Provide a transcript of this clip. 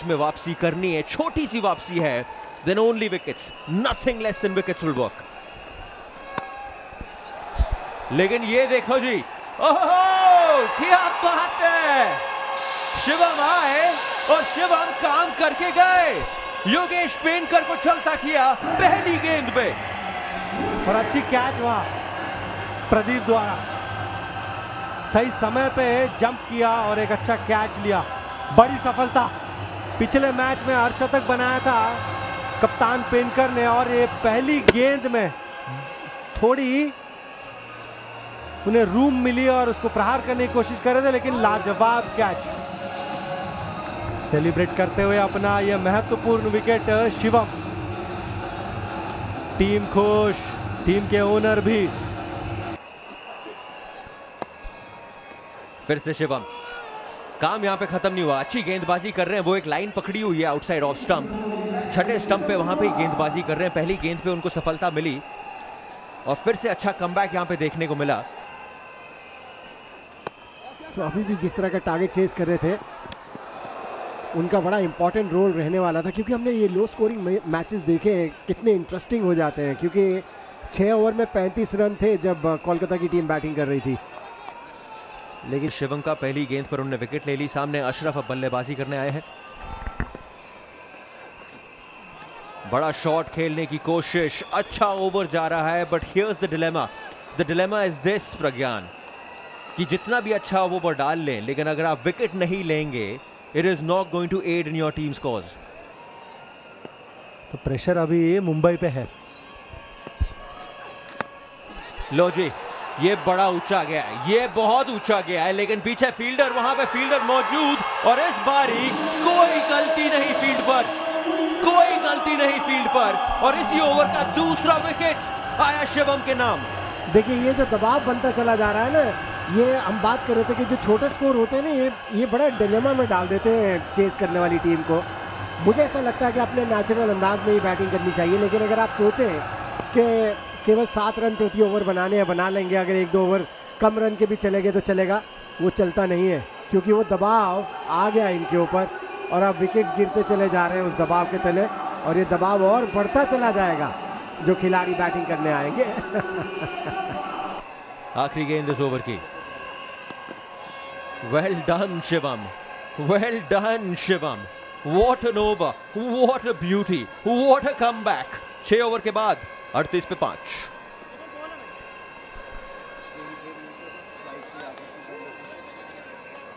में वापसी करनी है छोटी सी वापसी है। Then only wickets nothing less than wickets will work लेकिन ये देखो जी। ओहो! क्या बात है! शिवम आए और शिवम काम करके गए। योगेश पेनकर को चलता किया पहली गेंद पे। और अच्छी कैच हुआ प्रदीप द्वारा। सही समय पे जंप किया और एक अच्छा कैच लिया। बड़ी सफलता। पिछले मैच में अर्शतक बनाया था। कप्तान पेनकर ने और ये पहली गेंद में थोड़ी उन्हें रूम मिली और उसको प्रहार करने की कोशिश कर रहे थे, लेकिन लाजवाब कैच सेलिब्रेट करते हुए अपना यह महत्वपूर्ण विकेट शिवम। टीम खुश टीम के ओनर भी। फिर से शिवम। काम यहाँ पे खत्म नहीं हुआ। अच्छी गेंदबाजी कर रहे हैं। वो एक लाइन पकड़ी हुई है आउटसाइड ऑफ़ स्टंप छठे स्टंप पे वहाँ पे गेंदबाजी कर रहे हैं। पहली गेंद पे उनको सफलता मिली और फिर से अच्छा कमबैक यहाँ पे देखने को मिला। सो अभी भी जिस तरह का टारगेट चेस कर रहे थे, उनका बड़ा इंपॉर्टेंट रोल रहने वाला था, क्योंकि हमने ये लो स्कोरिंग मैचेस देखे हैं। कितने इंटरेस्टिंग हो जाते हैं, क्योंकि छः ओवर में 35 रन थे जब कोलकाता की टीम बैटिंग कर रही थी। लेकिन शिवम का पहली गेंद पर उन्होंने विकेट ले ली। सामने अशरफ अब बल्लेबाजी करने आए हैं। बड़ा शॉट खेलने की कोशिश। अच्छा ओवर जा रहा है but here's the dilemma the dilemma is this Pragyan कि जितना भी अच्छा ओवर डाल लें लेकिन अगर आप विकेट नहीं लेंगे it is not going to add in your teams cause तो प्रेशर अभी मुंबई पे है। लो जी। ये बड़ा ऊँचा गया है, ये बहुत ऊँचा गया है, लेकिन पीछे फील्डर, वहाँ पे फील्डर मौजूद, और इस बारी कोई गलती नहीं फ़ील्ड पर, कोई गलती नहीं फ़ील्ड पर, और इसी ओवर का दूसरा विकेट आया शिवम के नाम। देखिए, ये जो दबाव बनता चला जा रहा है ना, ये हम बात कर रहे थे कि जो छोटे स्कोर होते हैं ना, ये ये बड़ा डिलेमा में डाल देते हैं चेस करने वाली टीम को। मुझे ऐसा लगता है कि अपने नेचुरल अंदाज में ही बैटिंग करनी चाहिए, लेकिन अगर आप सोचें कि केवल सात रन प्रति ओवर बनाने हैं बना लेंगे, अगर एक दो ओवर कम रन के भी चले गए तो चलेगा। वो चलता नहीं है, क्योंकि वो दबाव आ गया इनके ऊपर, और अब विकेट्स गिरते चले जा रहे हैं उस दबाव के तले, और ये दबाव और बढ़ता चला जाएगा, जो खिलाड़ी बैटिंग करने आएँगे। आखिरी गेंद इस ओवर की। Well done Shivam. Well done Shivam. What an what a beauty what a come back छह ओवर के बाद अड़तीस पे पाँच।